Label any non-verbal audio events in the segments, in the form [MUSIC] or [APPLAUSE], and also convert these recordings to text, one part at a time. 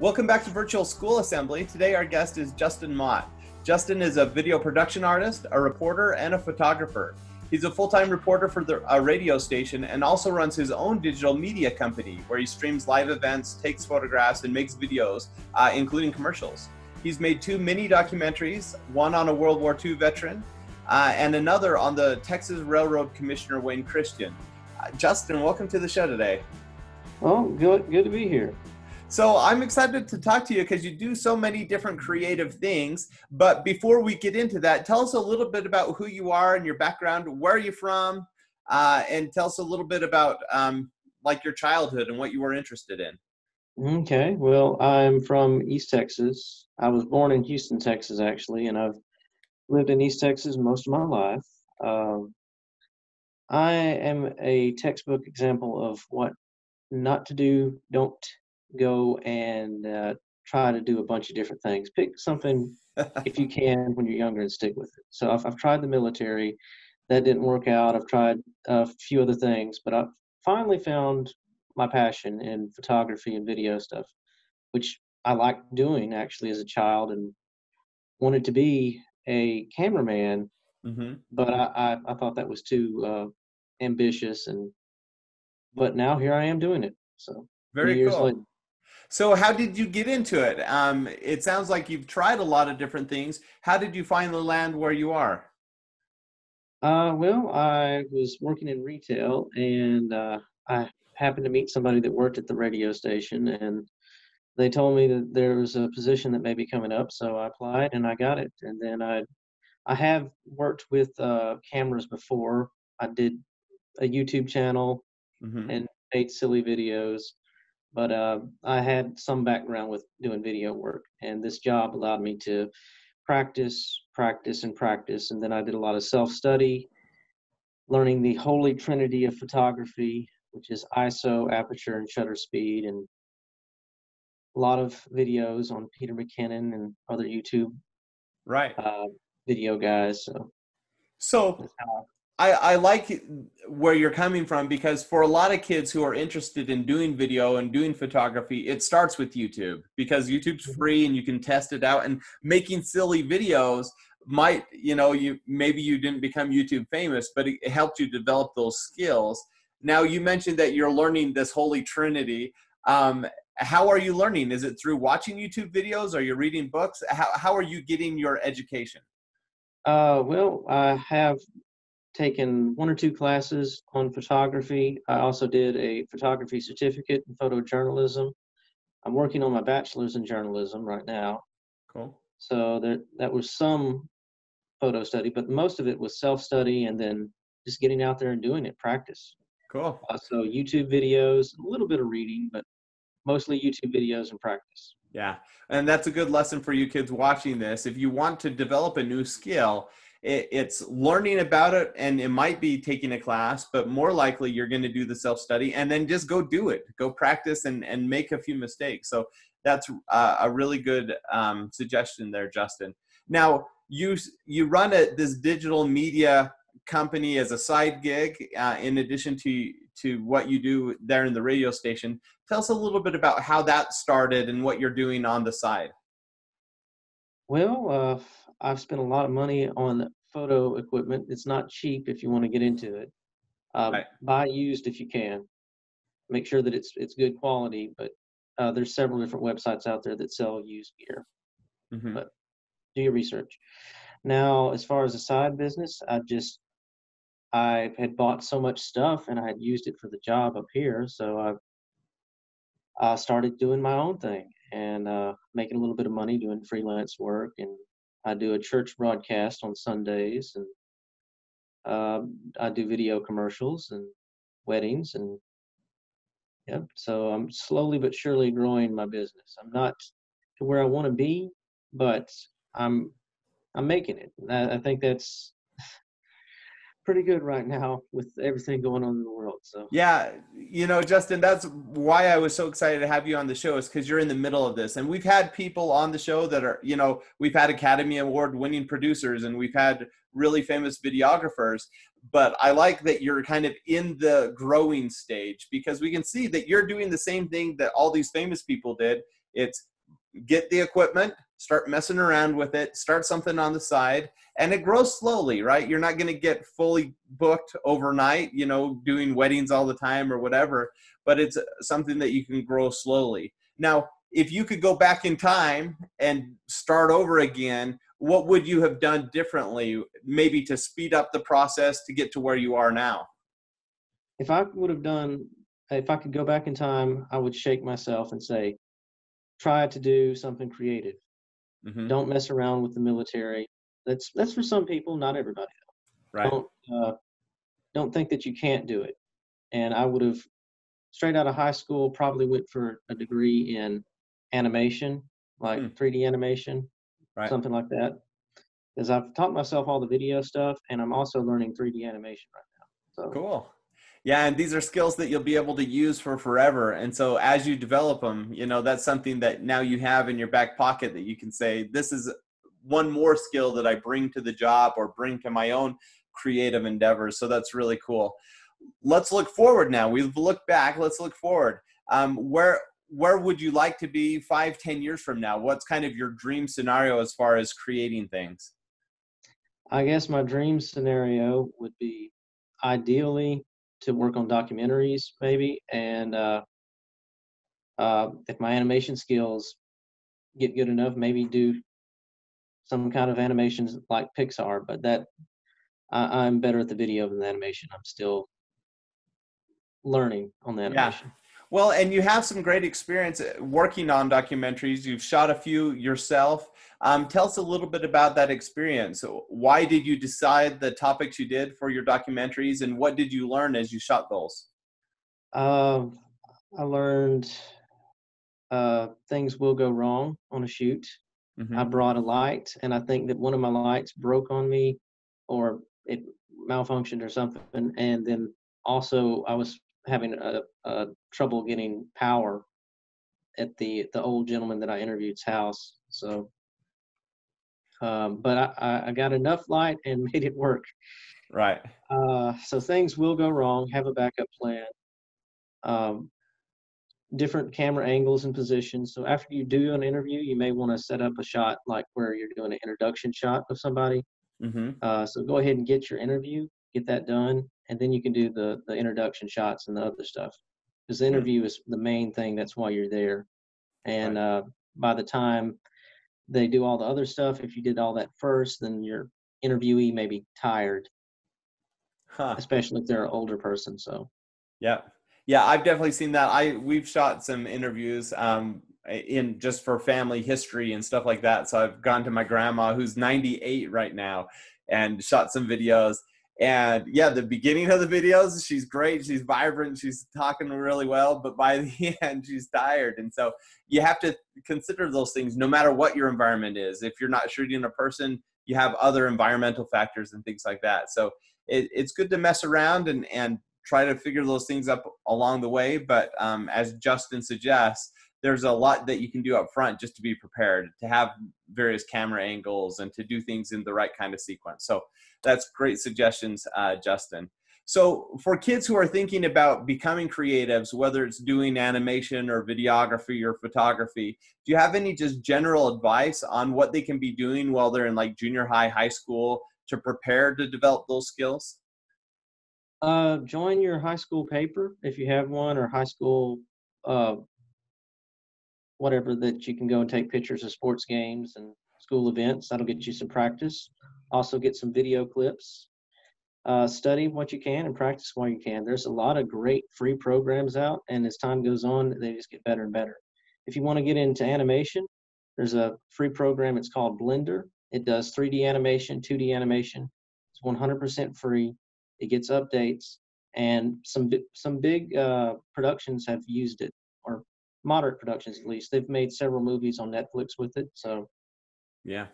Welcome back to Virtual School Assembly. Today, our guest is Justin Mott. Justin is a video production artist, a reporter, and a photographer. He's a full time reporter for the, a radio station and also runs his own digital media company where he streams live events, takes photographs, and makes videos, uh, including commercials. He's made two mini documentaries one on a World War II veteran uh, and another on the Texas Railroad Commissioner Wayne Christian. Uh, Justin, welcome to the show today. Well, good, good to be here. So I'm excited to talk to you because you do so many different creative things. But before we get into that, tell us a little bit about who you are and your background. Where are you from? Uh, and tell us a little bit about um, like your childhood and what you were interested in. Okay. Well, I'm from East Texas. I was born in Houston, Texas, actually, and I've lived in East Texas most of my life. Um, I am a textbook example of what not to do. Don't go and uh, try to do a bunch of different things. Pick something if you [LAUGHS] can when you're younger and stick with it. So I've, I've tried the military. That didn't work out. I've tried a few other things, but I finally found my passion in photography and video stuff, which I liked doing actually as a child and wanted to be a cameraman. Mm-hmm. But I, I, I, thought that was too uh, ambitious, and but now here I am doing it. So very cool. Later. So, how did you get into it? Um, it sounds like you've tried a lot of different things. How did you finally land where you are? Uh, well, I was working in retail, and uh, I happened to meet somebody that worked at the radio station, and they told me that there was a position that may be coming up. So I applied, and I got it. And then I, I have worked with uh, cameras before. I did a YouTube channel mm-hmm. and made silly videos but uh, I had some background with doing video work, and this job allowed me to practice, practice, and practice. And then I did a lot of self study, learning the holy trinity of photography, which is ISO, aperture, and shutter speed, and a lot of videos on Peter McKinnon and other YouTube right uh, video guys. So, so I, I like where you're coming from because for a lot of kids who are interested in doing video and doing photography, it starts with YouTube because YouTube's mm-hmm. free and you can test it out. And making silly videos might, you know, you maybe you didn't become YouTube famous, but it, it helped you develop those skills. Now you mentioned that you're learning this holy trinity. Um, how are you learning? Is it through watching YouTube videos? Are you reading books? How how are you getting your education? Uh, well, I have taken one or two classes on photography. I also did a photography certificate in photojournalism. I'm working on my bachelor's in journalism right now. Cool. So there, that was some photo study, but most of it was self study and then just getting out there and doing it, practice. Cool. Uh, so YouTube videos, a little bit of reading, but mostly YouTube videos and practice. Yeah. And that's a good lesson for you kids watching this. If you want to develop a new skill, it, it's learning about it and it might be taking a class but more likely you're going to do the self study and then just go do it. Go practice and and make a few mistakes. So that's uh, a really good um, suggestion there justin. Now you you run a, this digital media company as a side gig uh, in addition to to what you do there in the radio station. Tell us a little bit about how that started and what you're doing on the side. Well uh, I've spent a lot of money on photo equipment. It's not cheap if you want to get into it. Uh, right. Buy used if you can. Make sure that it's it's good quality. But uh, there's several different websites out there that sell used gear. Mm-hmm. But do your research. Now, as far as a side business, I just I had bought so much stuff and I had used it for the job up here, so I I started doing my own thing and uh, making a little bit of money doing freelance work and I do a church broadcast on Sundays, and uh, I do video commercials and weddings, and yep. So I'm slowly but surely growing my business. I'm not to where I want to be, but I'm I'm making it. I, I think that's pretty good right now with everything going on in the world. So yeah, you know, Justin, that's why I was so excited to have you on the show is because you're in the middle of this, and we've had people on the show that are, you know, we've had Academy Award winning producers, and we've had really famous videographers, but I like that you're kind of in the growing stage because we can see that you're doing the same thing that all these famous people did. It's get the equipment, start messing around with it, start something on the side, and it grows slowly, right? You're not going to get fully booked overnight, you know, doing weddings all the time or whatever, but it's something that you can grow slowly. Now, if you could go back in time and start over again, what would you have done differently, maybe to speed up the process to get to where you are now? If I would have done, if I could go back in time, I would shake myself and say, try to do something creative. Mm-hmm. Don't mess around with the military. That's that's for some people, not everybody. Right. Don't uh, don't think that you can't do it. And I would have straight out of high school probably went for a degree in animation, like mm. 3D animation, right. something like that. Because I've taught myself all the video stuff, and I'm also learning 3D animation right now. So cool. Yeah, and these are skills that you'll be able to use for forever. And so as you develop them, you know, that's something that now you have in your back pocket that you can say, this is one more skill that I bring to the job or bring to my own creative endeavors. So that's really cool. Let's look forward now. We've looked back. Let's look forward. Um, where where would you like to be five, ten years from now? What's kind of your dream scenario as far as creating things? I guess my dream scenario would be ideally to work on documentaries, maybe, and uh, uh, if my animation skills get good enough, maybe do some kind of animations like Pixar. But that I, am better at the video than the animation. I'm still learning on the animation. Yeah. Well, and you have some great experience uh, working on documentaries. You've shot a few yourself. Um, tell us a little bit about that experience. Why did you decide the topics you did for your documentaries, and what did you learn as you shot those? Uh, I learned uh, things will go wrong on a shoot. Mm-hmm. I brought a light, and I think that one of my lights broke on me, or it malfunctioned or something. And then also, I was having a, a trouble getting power at the the old gentleman that I interviewed's house. So, um, but I, I got enough light and [LAUGHS] made it work. Right. Uh, so things will go wrong. Have a backup plan. Um, different camera angles and positions. So after you do an interview, you may want to set up a shot like where you're doing an introduction shot of somebody. Mm-hmm. Uh, so go ahead and get your interview, get that done, and then you can do the the introduction shots and the other stuff. Because the interview is the main thing that's why you're there. And right. uh, by the time they do all the other stuff if you did all that first then your interviewee may be tired. Huh. especially if they're an older person so. Yeah yeah i've definitely seen that. I we've shot some interviews um, in just for family history and stuff like that. So i've gone to my grandma who's 98 right now and shot some videos and yeah, the beginning of the videos, she's great. She's vibrant. She's talking really well. But by [LAUGHS] the end, she's tired. And so you have to consider those things no matter what your environment is. If you're not shooting a person, you have other environmental factors and things like that. So it, it's good to mess around and, and try to figure those things up along the way. But um, as Justin suggests, there's a lot that you can do up front just to be prepared to have various camera angles and to do things in the right kind of sequence. So that's great suggestions, uh, Justin. So for kids who are thinking about becoming creatives, whether it's doing animation or videography or photography, do you have any just general advice on what they can be doing while they're in like junior high, high school to prepare to develop those skills? Uh, join your high school paper if you have one, or high school uh, whatever that you can go and take pictures of sports games and school events. That'll get you some practice. Also, get some video clips. Uh, study what you can and practice while you can. There's a lot of great free programs out, and as time goes on, they just get better and better. If you want to get into animation, there's a free program. It's called Blender. It does 3D animation, 2D animation. It's 100% free. It gets updates, and some some big uh, productions have used it, moderate productions at least. They've made several movies on Netflix with it. So, yeah,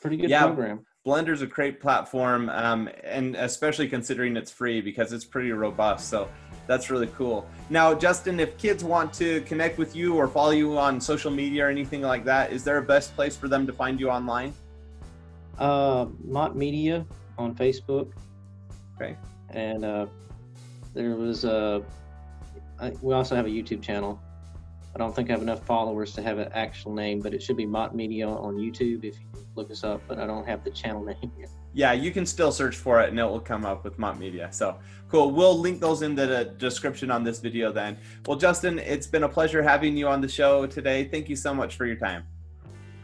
pretty good yeah. program. Blender's a great platform, um, and especially considering it's free because it's pretty robust. So that's really cool. Now, Justin, if kids want to connect with you or follow you on social media or anything like that, is there a best place for them to find you online? Uh, Mott Media on Facebook, Okay. And uh, there was a. I, we also have a YouTube channel. I don't think I have enough followers to have an actual name, but it should be Mott Media on YouTube if you look us up. But I don't have the channel name yet. Yeah, you can still search for it and it will come up with Mott Media. So cool. We'll link those in the description on this video then. Well, Justin, it's been a pleasure having you on the show today. Thank you so much for your time.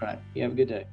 All right. You have a good day.